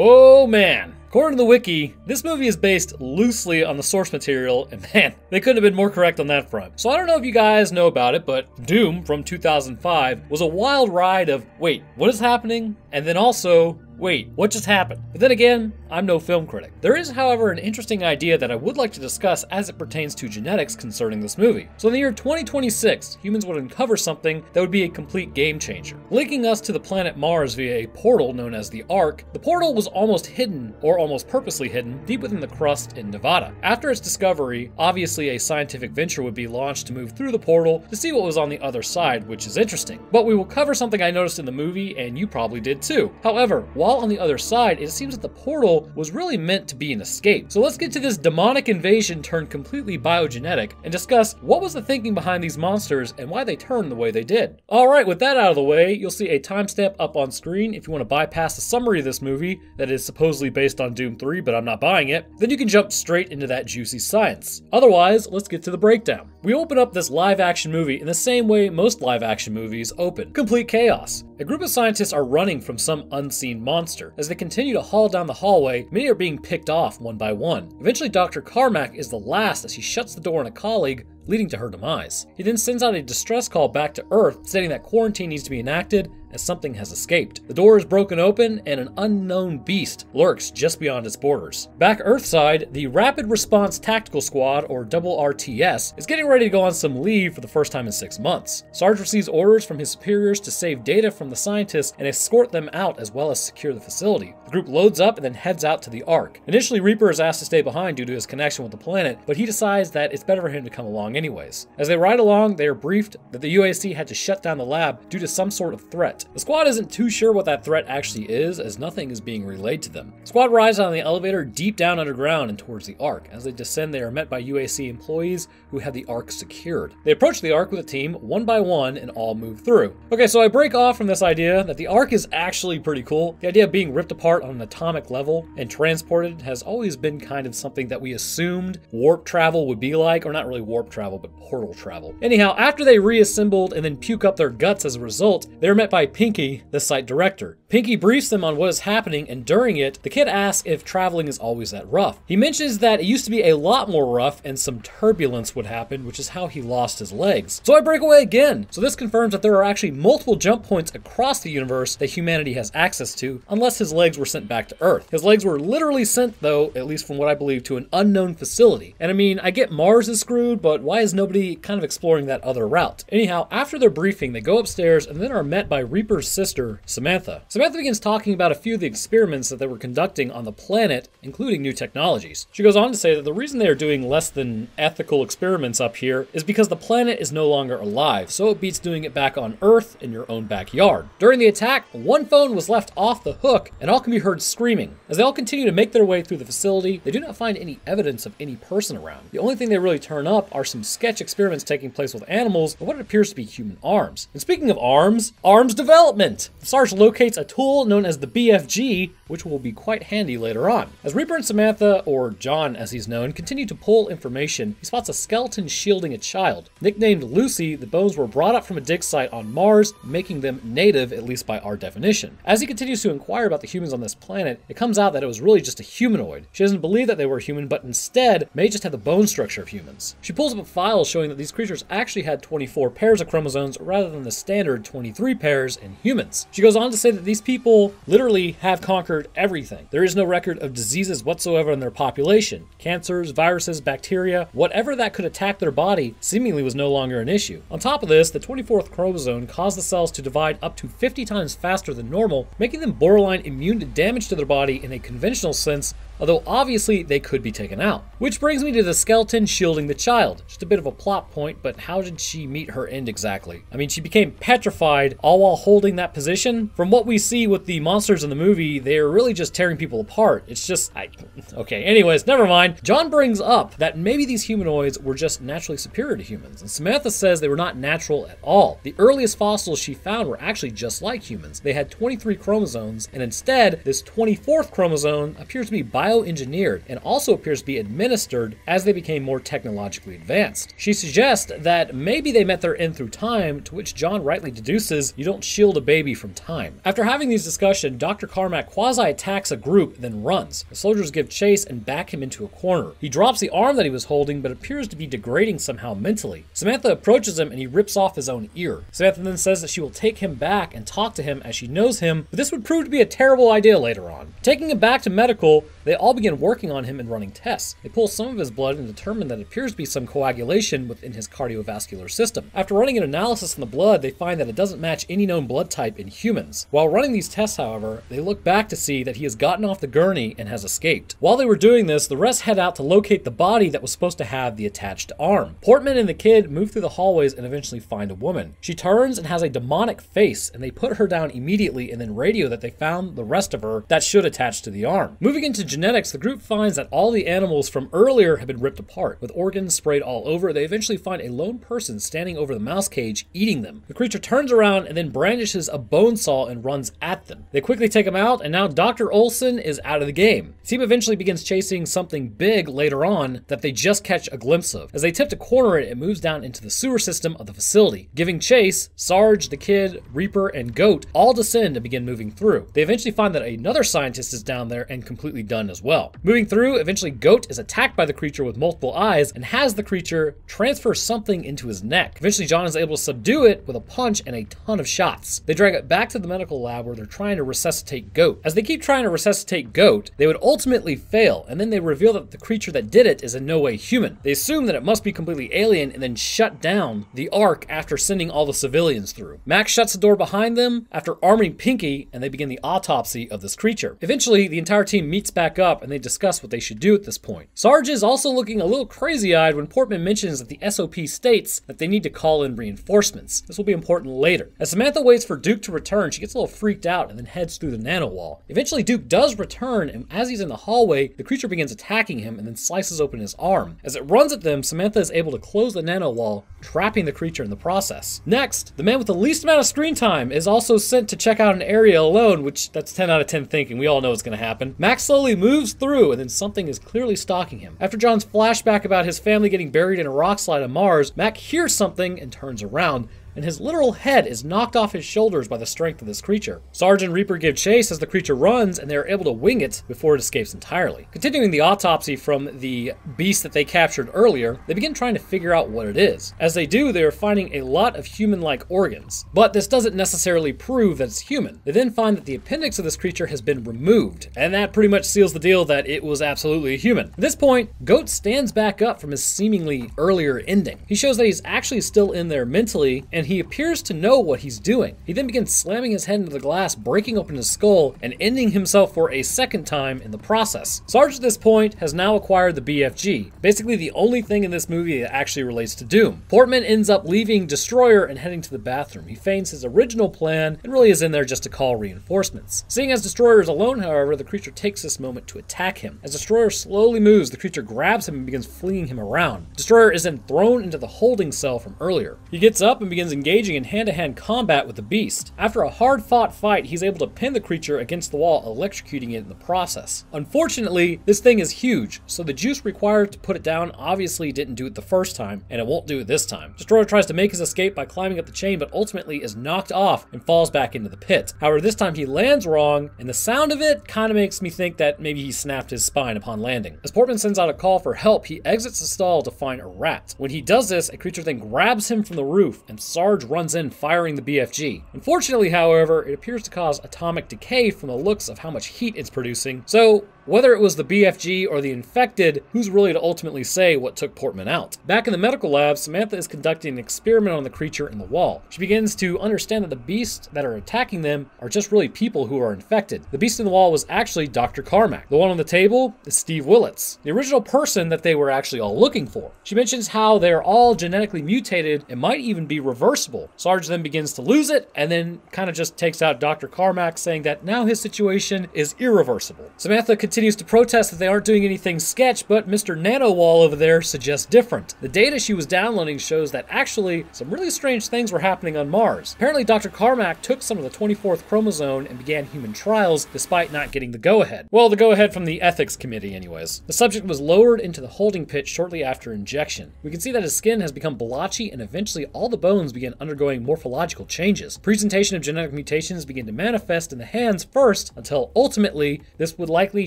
Oh man. According to the wiki, this movie is based loosely on the source material, and man, they couldn't have been more correct on that front. So I don't know if you guys know about it, but Doom from 2005 was a wild ride of wait, what is happening? And then also, wait, what just happened? But then again, I'm no film critic. There is, however, an interesting idea that I would like to discuss as it pertains to genetics concerning this movie. So in the year 2026, humans would uncover something that would be a complete game changer. Linking us to the planet Mars via a portal known as the Ark, the portal was almost hidden, or almost purposely hidden, deep within the crust in Nevada. After its discovery, obviously a scientific venture would be launched to move through the portal to see what was on the other side, which is interesting. But we will cover something I noticed in the movie, and you probably did too. However, while on the other side, it seems that the portal was really meant to be an escape. So let's get to this demonic invasion turned completely biogenetic and discuss what was the thinking behind these monsters and why they turned the way they did. Alright, with that out of the way, you'll see a timestamp up on screen if you want to bypass the summary of this movie that is supposedly based on Doom 3, but I'm not buying it, then you can jump straight into that juicy science. Otherwise, let's get to the breakdown. We open up this live action movie in the same way most live action movies open complete chaos. A group of scientists are running from some unseen monster. As they continue to haul down the hallway, many are being picked off one by one. Eventually, Dr. Carmack is the last as he shuts the door on a colleague leading to her demise. He then sends out a distress call back to Earth, stating that quarantine needs to be enacted as something has escaped. The door is broken open and an unknown beast lurks just beyond its borders. Back Earthside, the Rapid Response Tactical Squad, or RTS, is getting ready to go on some leave for the first time in six months. Sarge receives orders from his superiors to save data from the scientists and escort them out as well as secure the facility. The group loads up and then heads out to the Ark. Initially, Reaper is asked to stay behind due to his connection with the planet, but he decides that it's better for him to come along anyways. As they ride along, they are briefed that the UAC had to shut down the lab due to some sort of threat. The squad isn't too sure what that threat actually is, as nothing is being relayed to them. Squad rides on the elevator deep down underground and towards the Ark. As they descend, they are met by UAC employees who have the Ark secured. They approach the Ark with a team, one by one, and all move through. Okay, so I break off from this idea that the Ark is actually pretty cool. The idea of being ripped apart on an atomic level and transported has always been kind of something that we assumed warp travel would be like, or not really warp travel, but portal travel. Anyhow, after they reassembled and then puke up their guts as a result, they're met by Pinky, the site director. Pinky briefs them on what is happening, and during it, the kid asks if traveling is always that rough. He mentions that it used to be a lot more rough and some turbulence would happen, which is how he lost his legs. So I break away again. So this confirms that there are actually multiple jump points across the universe that humanity has access to, unless his legs were sent back to Earth. His legs were literally sent, though, at least from what I believe, to an unknown facility. And I mean, I get Mars is screwed, but why is nobody kind of exploring that other route? Anyhow, after their briefing, they go upstairs and then are met by Reaper's sister, Samantha. Samantha begins talking about a few of the experiments that they were conducting on the planet, including new technologies. She goes on to say that the reason they are doing less than ethical experiments up here is because the planet is no longer alive, so it beats doing it back on Earth in your own backyard. During the attack, one phone was left off the hook, and all can heard screaming. As they all continue to make their way through the facility, they do not find any evidence of any person around. The only thing they really turn up are some sketch experiments taking place with animals and what appears to be human arms. And speaking of arms, arms development! Sarge locates a tool known as the BFG, which will be quite handy later on. As Reaper and Samantha, or John as he's known, continue to pull information, he spots a skeleton shielding a child. Nicknamed Lucy, the bones were brought up from a dig site on Mars, making them native, at least by our definition. As he continues to inquire about the humans on this planet, it comes out that it was really just a humanoid. She doesn't believe that they were human, but instead may just have the bone structure of humans. She pulls up a file showing that these creatures actually had 24 pairs of chromosomes rather than the standard 23 pairs in humans. She goes on to say that these people literally have conquered everything. There is no record of diseases whatsoever in their population. Cancers, viruses, bacteria, whatever that could attack their body seemingly was no longer an issue. On top of this, the 24th chromosome caused the cells to divide up to 50 times faster than normal, making them borderline immune to damage to their body in a conventional sense although obviously they could be taken out. Which brings me to the skeleton shielding the child. Just a bit of a plot point, but how did she meet her end exactly? I mean, she became petrified all while holding that position. From what we see with the monsters in the movie, they are really just tearing people apart. It's just, I, okay, anyways, never mind. John brings up that maybe these humanoids were just naturally superior to humans, and Samantha says they were not natural at all. The earliest fossils she found were actually just like humans. They had 23 chromosomes, and instead, this 24th chromosome appears to be bio bioengineered and also appears to be administered as they became more technologically advanced. She suggests that maybe they met their end through time, to which John rightly deduces you don't shield a baby from time. After having these discussions, Dr. Carmack quasi attacks a group, then runs. The soldiers give chase and back him into a corner. He drops the arm that he was holding, but appears to be degrading somehow mentally. Samantha approaches him and he rips off his own ear. Samantha then says that she will take him back and talk to him as she knows him, but this would prove to be a terrible idea later on. Taking him back to medical, they all begin working on him and running tests. They pull some of his blood and determine that it appears to be some coagulation within his cardiovascular system. After running an analysis on the blood, they find that it doesn't match any known blood type in humans. While running these tests, however, they look back to see that he has gotten off the gurney and has escaped. While they were doing this, the rest head out to locate the body that was supposed to have the attached arm. Portman and the kid move through the hallways and eventually find a woman. She turns and has a demonic face, and they put her down immediately and then radio that they found the rest of her that should attach to the arm. Moving into genetics, the group finds that all the animals from earlier have been ripped apart, with organs sprayed all over. They eventually find a lone person standing over the mouse cage, eating them. The creature turns around and then brandishes a bone saw and runs at them. They quickly take him out, and now Dr. Olson is out of the game. The team eventually begins chasing something big later on that they just catch a glimpse of. As they attempt to corner it, it moves down into the sewer system of the facility. Giving chase, Sarge, the kid, Reaper, and Goat all descend and begin moving through. They eventually find that another scientist is down there and completely done as well. Moving through, eventually Goat is attacked by the creature with multiple eyes and has the creature transfer something into his neck. Eventually, John is able to subdue it with a punch and a ton of shots. They drag it back to the medical lab where they're trying to resuscitate Goat. As they keep trying to resuscitate Goat, they would ultimately fail, and then they reveal that the creature that did it is in no way human. They assume that it must be completely alien and then shut down the Ark after sending all the civilians through. Mac shuts the door behind them after arming Pinky, and they begin the autopsy of this creature. Eventually, the entire team meets back up and they discuss what they should do at this point. Sarge is also looking a little crazy eyed when Portman mentions that the SOP states that they need to call in reinforcements. This will be important later. As Samantha waits for Duke to return, she gets a little freaked out and then heads through the nano wall. Eventually, Duke does return, and as he's in the hallway, the creature begins attacking him and then slices open his arm. As it runs at them, Samantha is able to close the nano wall, trapping the creature in the process. Next, the man with the least amount of screen time is also sent to check out an area alone, which that's 10 out of 10 thinking. We all know it's going to happen. Mac slowly moves through, and then something is clearly stalking him. After John's flashback about his family getting buried in a rock slide on Mars, Mac hears something and turns around and his literal head is knocked off his shoulders by the strength of this creature. Sarge and Reaper give chase as the creature runs, and they are able to wing it before it escapes entirely. Continuing the autopsy from the beast that they captured earlier, they begin trying to figure out what it is. As they do, they are finding a lot of human like organs, but this doesn't necessarily prove that it's human. They then find that the appendix of this creature has been removed, and that pretty much seals the deal that it was absolutely human. At this point, Goat stands back up from his seemingly earlier ending. He shows that he's actually still in there mentally, and he appears to know what he's doing. He then begins slamming his head into the glass, breaking open his skull, and ending himself for a second time in the process. Sarge at this point has now acquired the BFG, basically the only thing in this movie that actually relates to Doom. Portman ends up leaving Destroyer and heading to the bathroom. He feigns his original plan and really is in there just to call reinforcements. Seeing as Destroyer is alone, however, the creature takes this moment to attack him. As Destroyer slowly moves, the creature grabs him and begins flinging him around. Destroyer is then thrown into the holding cell from earlier. He gets up and begins engaging in hand-to-hand combat with the beast. After a hard-fought fight, he's able to pin the creature against the wall, electrocuting it in the process. Unfortunately, this thing is huge, so the juice required to put it down obviously didn't do it the first time, and it won't do it this time. Destroyer tries to make his escape by climbing up the chain, but ultimately is knocked off and falls back into the pit. However, this time he lands wrong, and the sound of it kind of makes me think that maybe he snapped his spine upon landing. As Portman sends out a call for help, he exits the stall to find a rat. When he does this, a creature then grabs him from the roof, and Sarge runs in firing the BFG. Unfortunately, however, it appears to cause atomic decay from the looks of how much heat it's producing, so whether it was the BFG or the infected, who's really to ultimately say what took Portman out? Back in the medical lab, Samantha is conducting an experiment on the creature in the wall. She begins to understand that the beasts that are attacking them are just really people who are infected. The beast in the wall was actually Dr. Carmack. The one on the table is Steve Willits, the original person that they were actually all looking for. She mentions how they're all genetically mutated and might even be reversible. Sarge then begins to lose it and then kind of just takes out Dr. Carmack, saying that now his situation is irreversible. Samantha continues continues to protest that they aren't doing anything sketch, but Mr. Nanowall over there suggests different. The data she was downloading shows that actually some really strange things were happening on Mars. Apparently, Dr. Carmack took some of the 24th chromosome and began human trials despite not getting the go ahead. Well, the go ahead from the ethics committee, anyways. The subject was lowered into the holding pit shortly after injection. We can see that his skin has become blotchy and eventually all the bones begin undergoing morphological changes. Presentation of genetic mutations begin to manifest in the hands first until ultimately this would likely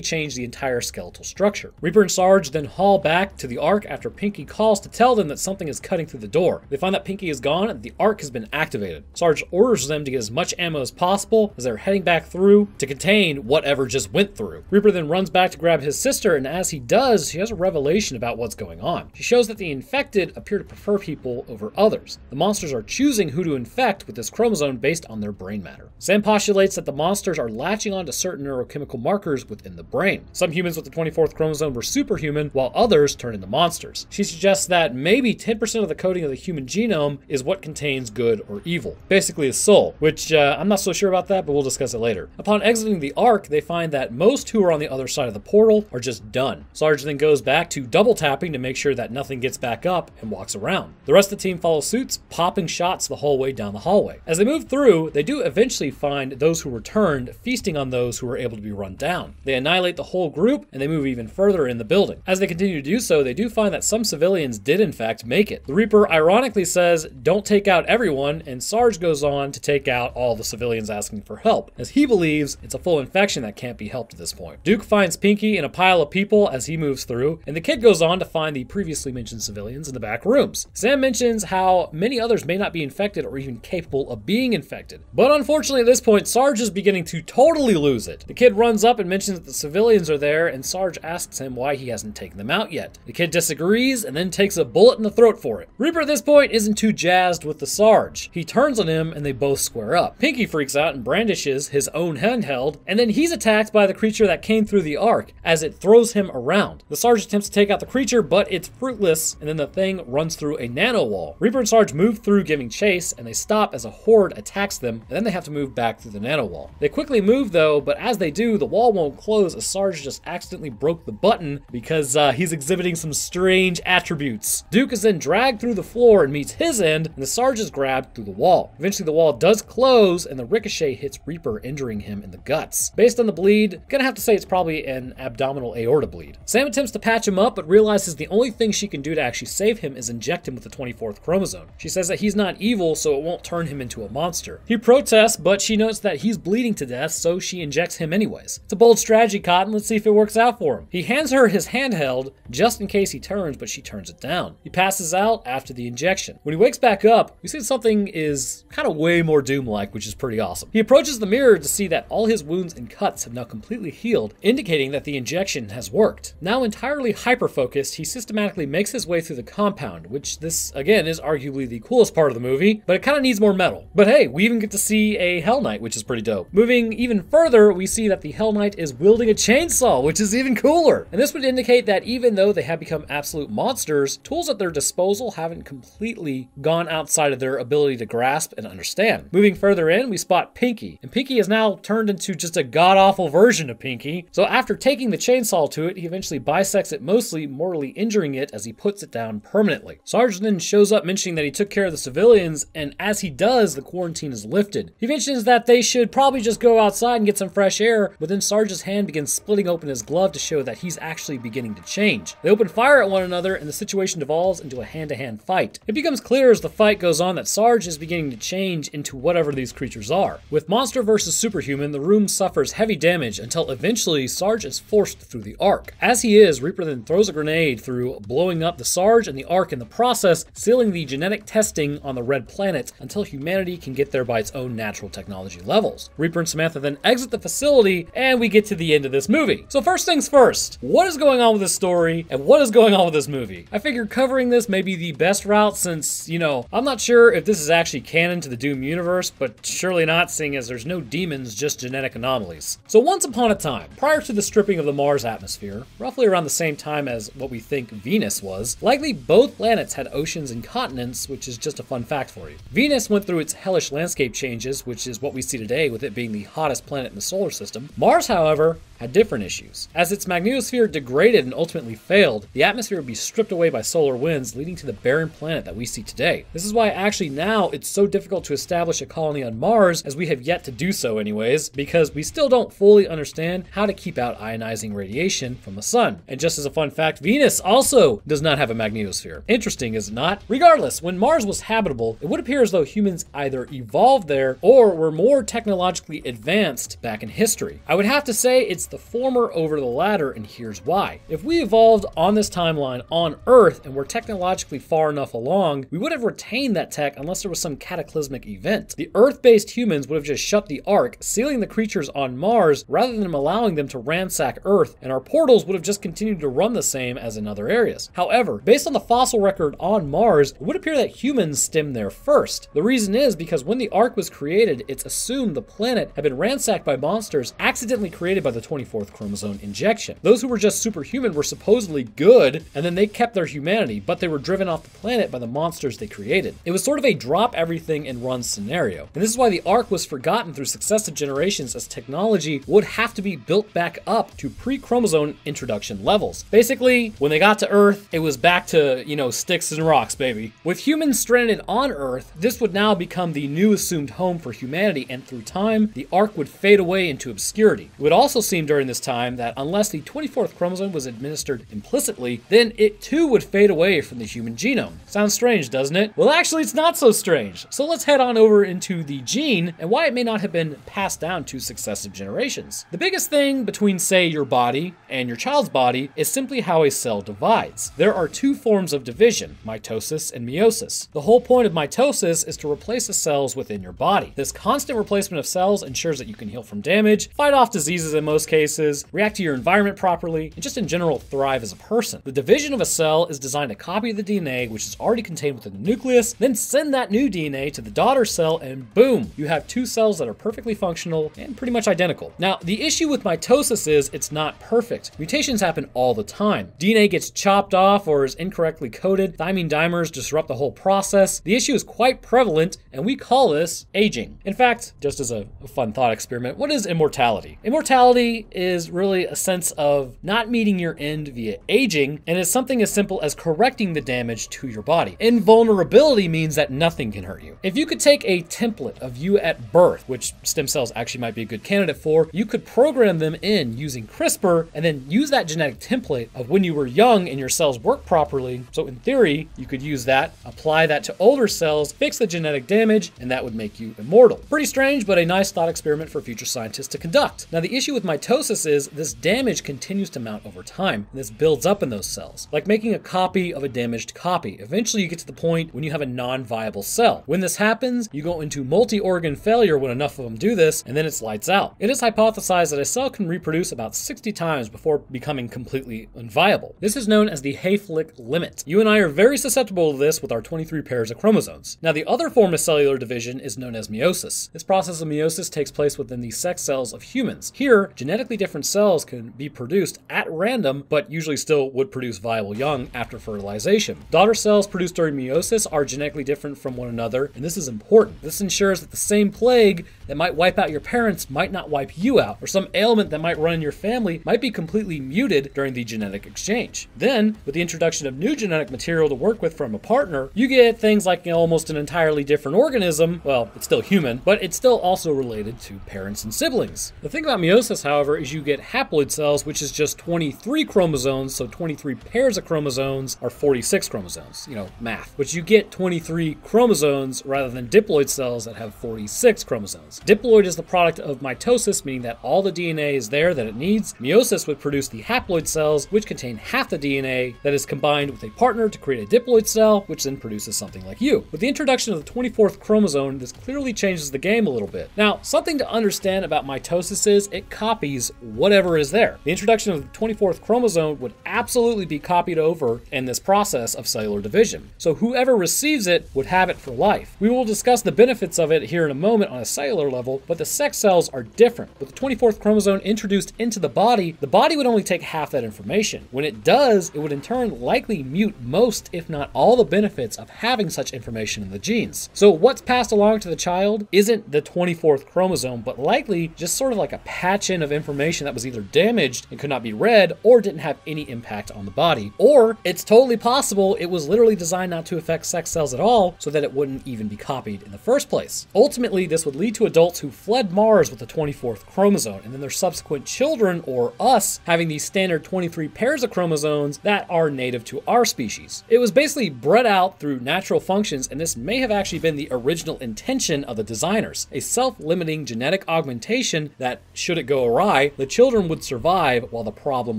change the entire skeletal structure. Reaper and Sarge then haul back to the Ark after Pinky calls to tell them that something is cutting through the door. They find that Pinky is gone and the Ark has been activated. Sarge orders them to get as much ammo as possible as they're heading back through to contain whatever just went through. Reaper then runs back to grab his sister, and as he does, she has a revelation about what's going on. She shows that the infected appear to prefer people over others. The monsters are choosing who to infect with this chromosome based on their brain matter. Sam postulates that the monsters are latching onto certain neurochemical markers within the brain. Some humans with the 24th chromosome were superhuman, while others turn into monsters. She suggests that maybe 10% of the coding of the human genome is what contains good or evil. Basically, a soul, which uh, I'm not so sure about that, but we'll discuss it later. Upon exiting the Ark, they find that most who are on the other side of the portal are just done. Sarge then goes back to double tapping to make sure that nothing gets back up and walks around. The rest of the team follows suits, popping shots the whole way down the hallway. As they move through, they do eventually find those who returned feasting on those who were able to be run down. They annihilate the whole group and they move even further in the building. As they continue to do so, they do find that some civilians did in fact make it. The Reaper ironically says, don't take out everyone, and Sarge goes on to take out all the civilians asking for help, as he believes it's a full infection that can't be helped at this point. Duke finds Pinky in a pile of people as he moves through, and the kid goes on to find the previously mentioned civilians in the back rooms. Sam mentions how many others may not be infected or even capable of being infected. But unfortunately, at this point, Sarge is beginning to totally lose it. The kid runs up and mentions that the civilians are there, and Sarge asks him why he hasn't taken them out yet. The kid disagrees and then takes a bullet in the throat for it. Reaper at this point isn't too jazzed with the Sarge. He turns on him and they both square up. Pinky freaks out and brandishes his own handheld, and then he's attacked by the creature that came through the Ark as it throws him around. The Sarge attempts to take out the creature, but it's fruitless, and then the thing runs through a nano wall. Reaper and Sarge move through giving chase, and they stop as a horde attacks them, and then they have to move back through the nano wall. They quickly move though, but as they do, the wall won't close Sarge just accidentally broke the button because uh, he's exhibiting some strange attributes. Duke is then dragged through the floor and meets his end, and the Sarge is grabbed through the wall. Eventually, the wall does close, and the ricochet hits Reaper, injuring him in the guts. Based on the bleed, gonna have to say it's probably an abdominal aorta bleed. Sam attempts to patch him up, but realizes the only thing she can do to actually save him is inject him with the 24th chromosome. She says that he's not evil, so it won't turn him into a monster. He protests, but she notes that he's bleeding to death, so she injects him anyways. It's a bold strategy, Cotton. Let's see if it works out for him. He hands her his handheld just in case he turns, but she turns it down. He passes out after the injection. When he wakes back up, we see something is kind of way more Doom like, which is pretty awesome. He approaches the mirror to see that all his wounds and cuts have now completely healed, indicating that the injection has worked. Now entirely hyper focused, he systematically makes his way through the compound, which this, again, is arguably the coolest part of the movie, but it kind of needs more metal. But hey, we even get to see a Hell Knight, which is pretty dope. Moving even further, we see that the Hell Knight is wielding a chainsaw, which is even cooler. And this would indicate that even though they have become absolute monsters, tools at their disposal haven't completely gone outside of their ability to grasp and understand. Moving further in, we spot Pinky, and Pinky is now turned into just a god awful version of Pinky. So after taking the chainsaw to it, he eventually bisects it, mostly mortally injuring it as he puts it down permanently. Sarge then shows up mentioning that he took care of the civilians, and as he does, the quarantine is lifted. He mentions that they should probably just go outside and get some fresh air, but then Sarge's hand begins splitting open his glove to show that he's actually beginning to change. They open fire at one another, and the situation devolves into a hand to hand fight. It becomes clear as the fight goes on that Sarge is beginning to change into whatever these creatures are. With monster versus superhuman, the room suffers heavy damage until eventually Sarge is forced through the Ark. As he is, Reaper then throws a grenade through, blowing up the Sarge and the Ark in the process, sealing the genetic testing on the red planet until humanity can get there by its own natural technology levels. Reaper and Samantha then exit the facility, and we get to the end of this movie. So first things first, what is going on with this story, and what is going on with this movie? I figured covering this may be the best route since, you know, I'm not sure if this is actually canon to the Doom universe, but surely not, seeing as there's no demons, just genetic anomalies. So once upon a time, prior to the stripping of the Mars atmosphere, roughly around the same time as what we think Venus was, likely both planets had oceans and continents, which is just a fun fact for you. Venus went through its hellish landscape changes, which is what we see today with it being the hottest planet in the solar system. Mars, however, had different issues. As its magnetosphere degraded and ultimately failed, the atmosphere would be stripped away by solar winds, leading to the barren planet that we see today. This is why actually now it's so difficult to establish a colony on Mars, as we have yet to do so anyways, because we still don't fully understand how to keep out ionizing radiation from the sun. And just as a fun fact, Venus also does not have a magnetosphere. Interesting, is it not? Regardless, when Mars was habitable, it would appear as though humans either evolved there or were more technologically advanced back in history. I would have to say it's the former over the latter, and here's why. If we evolved on this timeline on Earth and were technologically far enough along, we would have retained that tech unless there was some cataclysmic event. The Earth based humans would have just shut the Ark, sealing the creatures on Mars rather than allowing them to ransack Earth, and our portals would have just continued to run the same as in other areas. However, based on the fossil record on Mars, it would appear that humans stemmed there first. The reason is because when the Ark was created, it's assumed the planet had been ransacked by monsters accidentally created by the 24th chromosome injection. Those who were just superhuman were supposedly good, and then they kept their humanity, but they were driven off the planet by the monsters they created. It was sort of a drop everything and run scenario. And this is why the Ark was forgotten through successive generations as technology would have to be built back up to pre-chromosome introduction levels. Basically, when they got to Earth, it was back to, you know, sticks and rocks, baby. With humans stranded on Earth, this would now become the new assumed home for humanity, and through time, the Ark would fade away into obscurity. It would also seem during this time that unless the 24th chromosome was administered implicitly, then it too would fade away from the human genome. Sounds strange, doesn't it? Well, actually, it's not so strange. So let's head on over into the gene and why it may not have been passed down to successive generations. The biggest thing between, say, your body and your child's body is simply how a cell divides. There are two forms of division, mitosis and meiosis. The whole point of mitosis is to replace the cells within your body. This constant replacement of cells ensures that you can heal from damage, fight off diseases in most cases, react to your environment properly, and just in general thrive as a person. The division of a cell is designed to copy the DNA which is already contained within the nucleus, then send that new DNA to the daughter cell, and boom, you have two cells that are perfectly functional and pretty much identical. Now, the issue with mitosis is it's not perfect. Mutations happen all the time. DNA gets chopped off or is incorrectly coded, thymine dimers disrupt the whole process. The issue is quite prevalent, and we call this aging. In fact, just as a, a fun thought experiment, what is immortality? Immortality is really a sense of not meeting your end via aging, and is something as simple as correcting the damage to your body. Invulnerability means that nothing can hurt you. If you could take a template of you at birth, which stem cells actually might be a good candidate for, you could program them in using CRISPR and then use that genetic template of when you were young and your cells work properly. So in theory, you could use that, apply that to older cells, fix the genetic damage, and that would make you immortal. Pretty strange, but a nice thought experiment for future scientists to conduct. Now the issue with mitosis is this damage continues to mount over time, and this builds up in those cells, like making a copy of a damaged copy. Eventually you get to the point when you have a non-viable cell. When this happens, you go into multi-organ failure when enough of them do this, and then it's lights out. It is hypothesized that a cell can reproduce about 60 times before becoming completely unviable. This is known as the Hayflick limit. You and I are very susceptible to this with our 23 pairs of chromosomes. Now the other form of cellular division is known as meiosis. This process of meiosis takes place within the sex cells of humans. Here, genetically different cells can be produced at random, but usually still would produce viable young after fertilization. Daughter cells produced during meiosis are genetically different from one another, and this is important. This ensures that the same plague that might wipe out your parents might not wipe you out, or some ailment that might run in your family might be completely muted during the genetic exchange. Then, with the introduction of new genetic material to work with from a partner, you get things like you know, almost an entirely different organism. Well, it's still human, but it's still also related to parents and siblings. The thing about meiosis, however, is you get haploid cells, which is just 23 chromosomes, so 23 pairs of chromosomes are 46 chromosomes, you know, math. But you get 23 chromosomes rather than diploid cells that have 46 chromosomes. Diploid is the product of mitosis, meaning that all the DNA is there that it needs. Meiosis would produce the haploid cells, which contain half the DNA that is combined with a partner to create a diploid cell, which then produces something like you. With the introduction of the 24th chromosome, this clearly changes the game a little bit. Now, something to understand about mitosis is it copies whatever is there. The introduction of the 24th chromosome would absolutely be copied over in this process of cellular division. So whoever receives it would have it for life. We will discuss the benefits of it here in a moment on a cellular level, but the sex cells are different. With the 24th chromosome introduced into the body, the body would only take half that information. When it does, it would in turn likely mute most, if not all, the benefits of having such information in the genes. So what's passed along to the child isn't the 24th chromosome, but likely just sort of like a patch in of information information that was either damaged and could not be read or didn't have any impact on the body. Or it's totally possible it was literally designed not to affect sex cells at all so that it wouldn't even be copied in the first place. Ultimately, this would lead to adults who fled Mars with the 24th chromosome and then their subsequent children or us having these standard 23 pairs of chromosomes that are native to our species. It was basically bred out through natural functions and this may have actually been the original intention of the designers, a self-limiting genetic augmentation that should it go awry, the children would survive while the problem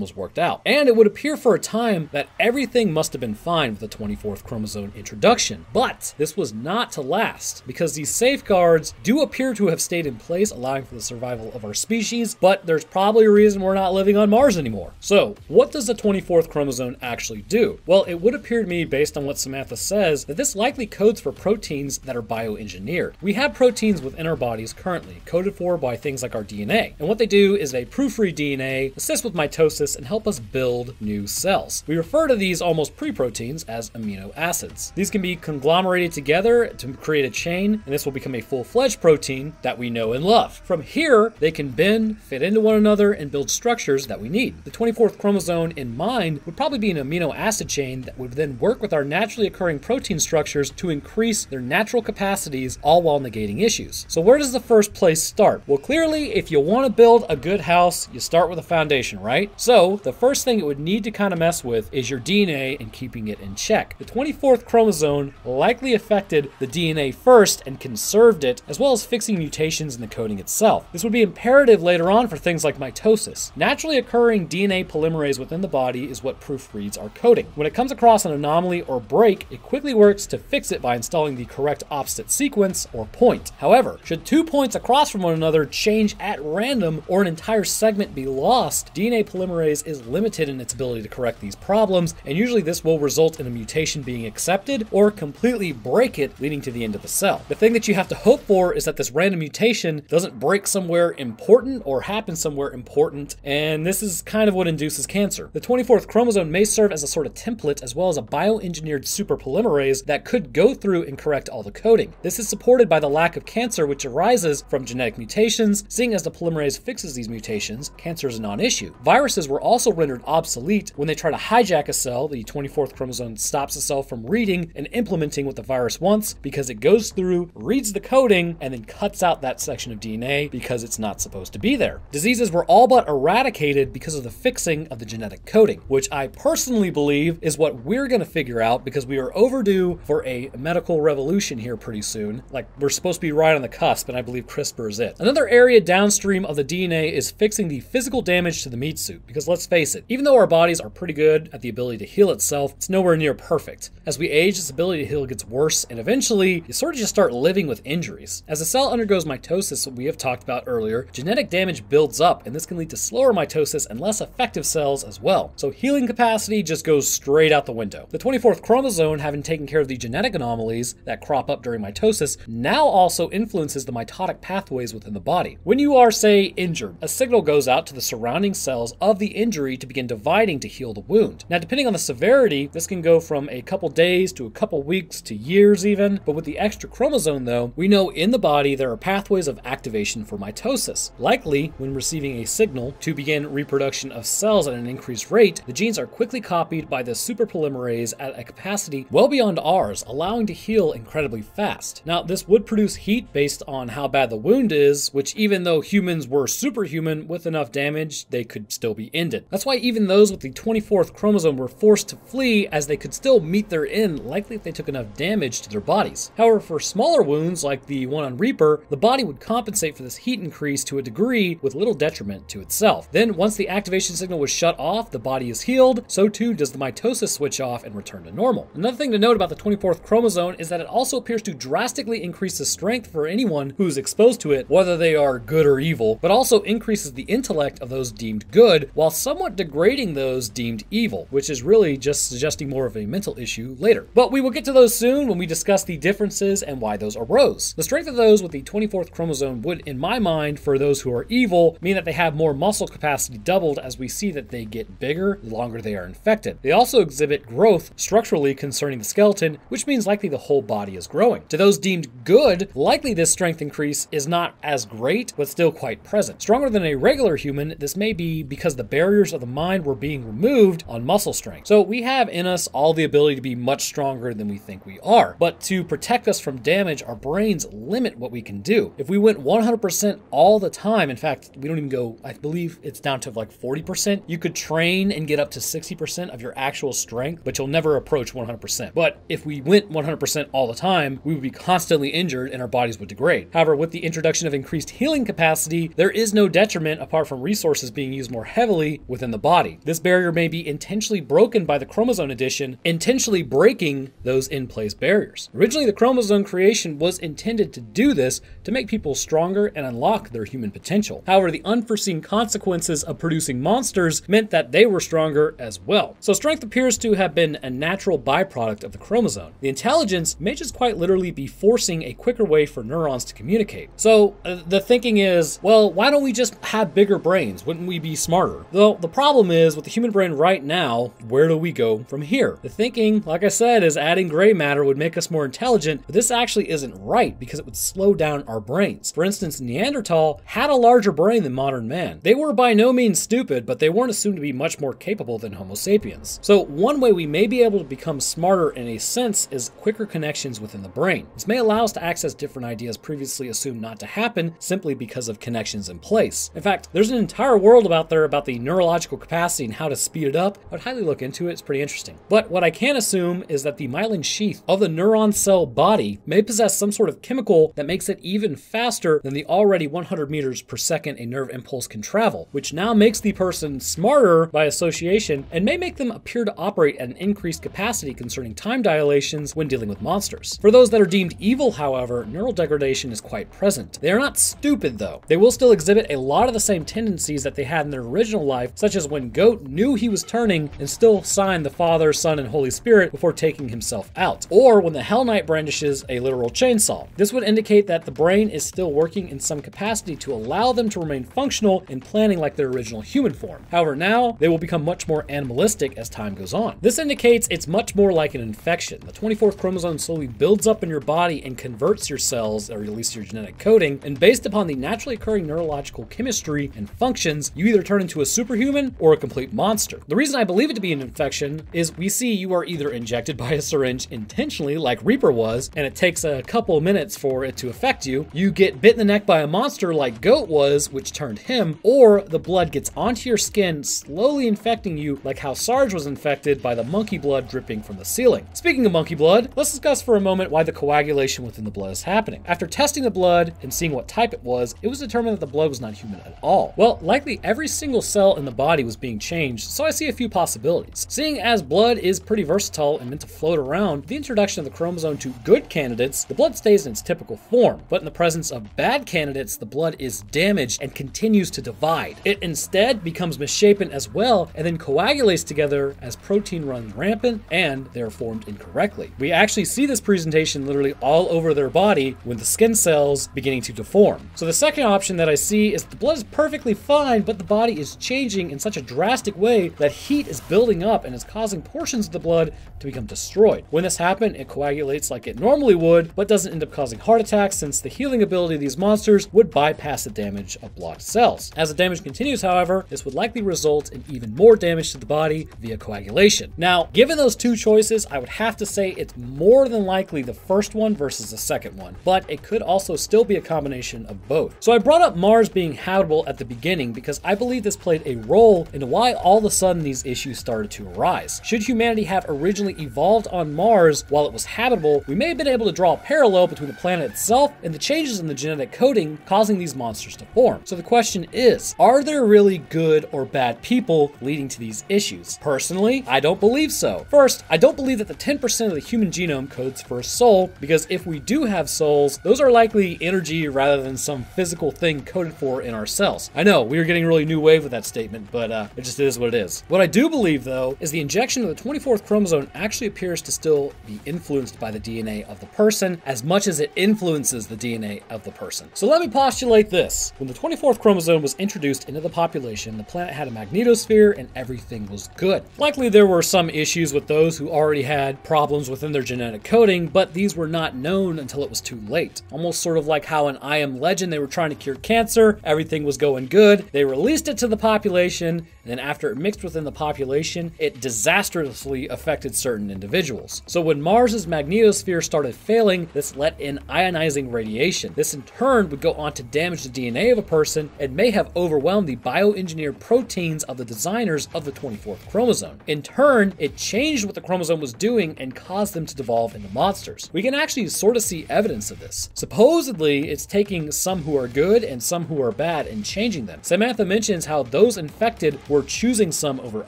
was worked out. And it would appear for a time that everything must have been fine with the 24th chromosome introduction. But this was not to last because these safeguards do appear to have stayed in place, allowing for the survival of our species, but there's probably a reason we're not living on Mars anymore. So, what does the 24th chromosome actually do? Well, it would appear to me, based on what Samantha says, that this likely codes for proteins that are bioengineered. We have proteins within our bodies currently, coded for by things like our DNA. And what they do is they proofread DNA, assist with mitosis, and help us build new cells. We refer to these almost pre-proteins as amino acids. These can be conglomerated together to create a chain, and this will become a full-fledged protein that we know and love. From here, they can bend, fit into one another, and build structures that we need. The 24th chromosome in mind would probably be an amino acid chain that would then work with our naturally occurring protein structures to increase their natural capacities, all while negating issues. So where does the first place start? Well, clearly, if you want to build a good house, you start with a foundation, right? So the first thing it would need to kind of mess with is your DNA and keeping it in check. The 24th chromosome likely affected the DNA first and conserved it, as well as fixing mutations in the coding itself. This would be imperative later on for things like mitosis. Naturally occurring DNA polymerase within the body is what proofreads our coding. When it comes across an anomaly or break, it quickly works to fix it by installing the correct opposite sequence or point. However, should two points across from one another change at random or an entire segment be lost, DNA polymerase is limited in its ability to correct these problems, and usually this will result in a mutation being accepted or completely break it, leading to the end of the cell. The thing that you have to hope for is that this random mutation doesn't break somewhere important or happen somewhere important, and this is kind of what induces cancer. The 24th chromosome may serve as a sort of template as well as a bioengineered super polymerase that could go through and correct all the coding. This is supported by the lack of cancer which arises from genetic mutations, seeing as the polymerase fixes these mutations, cancer is a non-issue. Viruses were also rendered obsolete when they try to hijack a cell, the 24th chromosome stops the cell from reading and implementing what the virus wants because it goes through, reads the coding, and then cuts out that section of DNA because it's not supposed to be there. Diseases were all but eradicated because of the fixing of the genetic coding, which I personally believe is what we're going to figure out because we are overdue for a medical revolution here pretty soon. Like, we're supposed to be right on the cusp, and I believe CRISPR is it. Another area downstream of the DNA is fixing the physical damage to the meat suit, because let's face it, even though our bodies are pretty good at the ability to heal itself, it's nowhere near perfect. As we age, this ability to heal gets worse, and eventually, you sort of just start living with injuries. As a cell undergoes mitosis, we have talked about earlier, genetic damage builds up, and this can lead to slower mitosis and less effective cells as well. So healing capacity just goes straight out the window. The 24th chromosome, having taken care of the genetic anomalies that crop up during mitosis, now also influences the mitotic pathways within the body. When you are, say, injured, a signal goes out to the surrounding cells of the injury to begin dividing to heal the wound. Now, depending on the severity, this can go from a couple days to a couple weeks to years even, but with the extra chromosome though, we know in the body there are pathways of activation for mitosis. Likely, when receiving a signal to begin reproduction of cells at an increased rate, the genes are quickly copied by the superpolymerase at a capacity well beyond ours, allowing to heal incredibly fast. Now, this would produce heat based on how bad the wound is, which even though humans were superhuman with enough damage, they could still be ended. That's why even those with the 24th chromosome were forced to flee as they could still meet their end, likely if they took enough damage to their bodies. However, for smaller wounds like the one on Reaper, the body would compensate for this heat increase to a degree with little detriment to itself. Then, once the activation signal was shut off, the body is healed, so too does the mitosis switch off and return to normal. Another thing to note about the 24th chromosome is that it also appears to drastically increase the strength for anyone who's exposed to it, whether they are good or evil, but also increases the intellect of those deemed good, while somewhat degrading those deemed evil, which is really just suggesting more of a mental issue later. But we will get to those soon when we discuss the differences and why those arose. The strength of those with the 24th chromosome would, in my mind, for those who are evil, mean that they have more muscle capacity doubled as we see that they get bigger the longer they are infected. They also exhibit growth structurally concerning the skeleton, which means likely the whole body is growing. To those deemed good, likely this strength increase is not as great, but still quite present. Stronger than a regular human, this may be because the barriers of the mind were being removed on muscle strength. So we have in us all the ability to be much stronger than we think we are. But to protect us from damage, our brains limit what we can do. If we went 100% all the time, in fact, we don't even go, I believe it's down to like 40%, you could train and get up to 60% of your actual strength, but you'll never approach 100%. But if we went 100% all the time, we would be constantly injured and our bodies would degrade. However, with the introduction of increased healing capacity, there is no detriment apart from resources being used more heavily within the body. This barrier may be intentionally broken by the chromosome addition, intentionally breaking those in place barriers. Originally, the chromosome creation was intended to do this to make people stronger and unlock their human potential. However, the unforeseen consequences of producing monsters meant that they were stronger as well. So, strength appears to have been a natural byproduct of the chromosome. The intelligence may just quite literally be forcing a quicker way for neurons to communicate. So, uh, the thinking is, well, why don't we just have bigger brains? Wouldn't we be smarter? Though the problem is, with the human brain right now, where do we go from here? The thinking, like I said, is adding gray matter would make us more intelligent, but this actually isn't right because it would slow down our brains. For instance, Neanderthal had a larger brain than modern man. They were by no means stupid, but they weren't assumed to be much more capable than Homo sapiens. So, one way we may be able to become smarter in a sense is quicker connections within the brain. This may allow us to access different ideas previously assumed not to happen simply because of connections in place. Fact, there's an entire world out there about the neurological capacity and how to speed it up. I'd highly look into it, it's pretty interesting. But what I can assume is that the myelin sheath of the neuron cell body may possess some sort of chemical that makes it even faster than the already 100 meters per second a nerve impulse can travel, which now makes the person smarter by association and may make them appear to operate at an increased capacity concerning time dilations when dealing with monsters. For those that are deemed evil, however, neural degradation is quite present. They are not stupid though. They will still exhibit a lot of the same tendencies that they had in their original life, such as when Goat knew he was turning and still signed the Father, Son, and Holy Spirit before taking himself out, or when the Hell Knight brandishes a literal chainsaw. This would indicate that the brain is still working in some capacity to allow them to remain functional and planning like their original human form. However, now they will become much more animalistic as time goes on. This indicates it's much more like an infection. The 24th chromosome slowly builds up in your body and converts your cells, or at least your genetic coding, and based upon the naturally occurring neurological chemistry and functions, you either turn into a superhuman or a complete monster. The reason I believe it to be an infection is we see you are either injected by a syringe intentionally, like Reaper was, and it takes a couple minutes for it to affect you. You get bit in the neck by a monster like Goat was, which turned him, or the blood gets onto your skin, slowly infecting you, like how Sarge was infected by the monkey blood dripping from the ceiling. Speaking of monkey blood, let's discuss for a moment why the coagulation within the blood is happening. After testing the blood and seeing what type it was, it was determined that the blood was not human at all. Well, likely every single cell in the body was being changed, so I see a few possibilities. Seeing as blood is pretty versatile and meant to float around, the introduction of the chromosome to good candidates, the blood stays in its typical form. But in the presence of bad candidates, the blood is damaged and continues to divide. It instead becomes misshapen as well and then coagulates together as protein runs rampant and they're formed incorrectly. We actually see this presentation literally all over their body with the skin cells beginning to deform. So the second option that I see is the blood is perfectly fine, but the body is changing in such a drastic way that heat is building up and is causing portions of the blood to become destroyed. When this happens, it coagulates like it normally would, but doesn't end up causing heart attacks since the healing ability of these monsters would bypass the damage of blocked cells. As the damage continues, however, this would likely result in even more damage to the body via coagulation. Now, given those two choices, I would have to say it's more than likely the first one versus the second one, but it could also still be a combination of both. So I brought up Mars being habitable at the beginning because I believe this played a role in why all of a sudden these issues started to arise. Should humanity have originally evolved on Mars while it was habitable, we may have been able to draw a parallel between the planet itself and the changes in the genetic coding causing these monsters to form. So the question is, are there really good or bad people leading to these issues? Personally, I don't believe so. First, I don't believe that the 10% of the human genome codes for a soul, because if we do have souls, those are likely energy rather than some physical thing coded for in our cells. I know, we are getting a really new wave with that statement, but uh, it just is what it is. What I do believe, though, is the injection of the 24th chromosome actually appears to still be influenced by the DNA of the person as much as it influences the DNA of the person. So let me postulate this. When the 24th chromosome was introduced into the population, the planet had a magnetosphere and everything was good. Likely there were some issues with those who already had problems within their genetic coding, but these were not known until it was too late. Almost sort of like how in I Am Legend they were trying to cure cancer, everything was going good. They released it to the population, and then after it mixed within the population, it disastrously affected certain individuals. So when Mars's magnetosphere started failing, this let in ionizing radiation. This in turn would go on to damage the DNA of a person and may have overwhelmed the bioengineered proteins of the designers of the 24th chromosome. In turn, it changed what the chromosome was doing and caused them to devolve into monsters. We can actually sort of see evidence of this. Supposedly, it's taking some who are good and some who are bad and changing them. Samantha mentions how those infected were choosing some over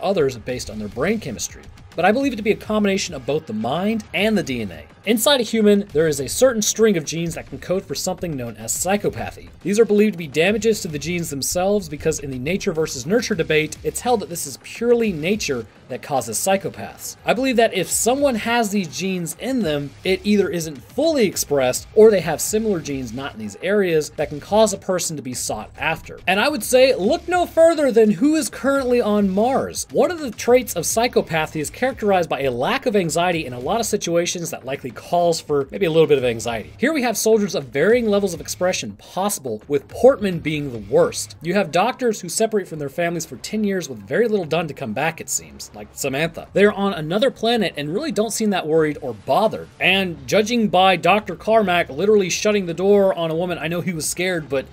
others based on their brain chemistry but I believe it to be a combination of both the mind and the DNA. Inside a human, there is a certain string of genes that can code for something known as psychopathy. These are believed to be damages to the genes themselves because in the nature versus nurture debate, it's held that this is purely nature that causes psychopaths. I believe that if someone has these genes in them, it either isn't fully expressed or they have similar genes not in these areas that can cause a person to be sought after. And I would say, look no further than who is currently on Mars. One of the traits of psychopathy is characterized by a lack of anxiety in a lot of situations that likely calls for maybe a little bit of anxiety. Here we have soldiers of varying levels of expression possible, with Portman being the worst. You have doctors who separate from their families for 10 years with very little done to come back, it seems, like Samantha. They're on another planet and really don't seem that worried or bothered. And judging by Dr. Carmack literally shutting the door on a woman, I know he was scared, but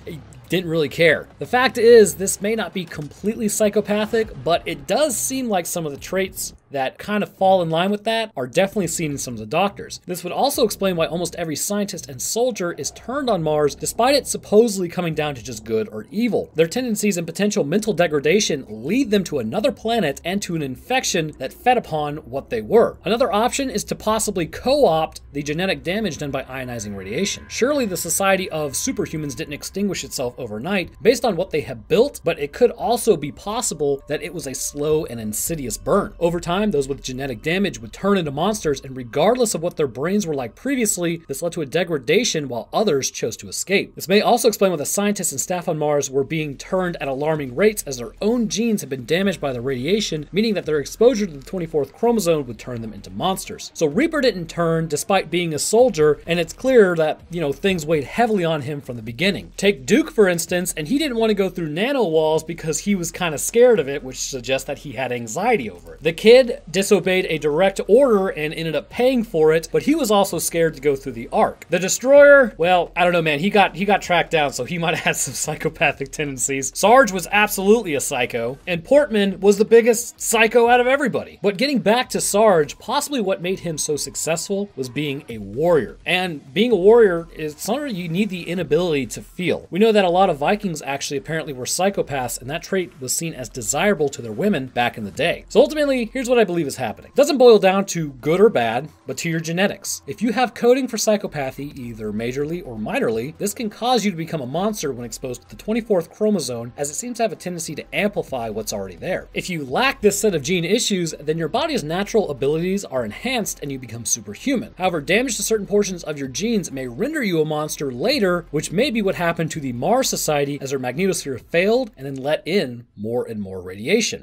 didn't really care. The fact is, this may not be completely psychopathic, but it does seem like some of the traits that kind of fall in line with that are definitely seen in some of the doctors. This would also explain why almost every scientist and soldier is turned on Mars despite it supposedly coming down to just good or evil. Their tendencies and potential mental degradation lead them to another planet and to an infection that fed upon what they were. Another option is to possibly co-opt the genetic damage done by ionizing radiation. Surely the society of superhumans didn't extinguish itself overnight based on what they have built, but it could also be possible that it was a slow and insidious burn. Over time, time, those with genetic damage would turn into monsters, and regardless of what their brains were like previously, this led to a degradation while others chose to escape. This may also explain why the scientists and staff on Mars were being turned at alarming rates as their own genes had been damaged by the radiation, meaning that their exposure to the 24th chromosome would turn them into monsters. So Reaper didn't turn despite being a soldier, and it's clear that, you know, things weighed heavily on him from the beginning. Take Duke, for instance, and he didn't want to go through nano walls because he was kind of scared of it, which suggests that he had anxiety over it. The kid disobeyed a direct order and ended up paying for it, but he was also scared to go through the Ark. The destroyer, well, I don't know, man. He got he got tracked down, so he might have had some psychopathic tendencies. Sarge was absolutely a psycho, and Portman was the biggest psycho out of everybody. But getting back to Sarge, possibly what made him so successful was being a warrior. And being a warrior is something you need the inability to feel. We know that a lot of Vikings actually apparently were psychopaths, and that trait was seen as desirable to their women back in the day. So ultimately, here's what I I believe is happening. It doesn't boil down to good or bad, but to your genetics. If you have coding for psychopathy, either majorly or minorly, this can cause you to become a monster when exposed to the 24th chromosome, as it seems to have a tendency to amplify what's already there. If you lack this set of gene issues, then your body's natural abilities are enhanced and you become superhuman. However, damage to certain portions of your genes may render you a monster later, which may be what happened to the Mars Society as their magnetosphere failed and then let in more and more radiation.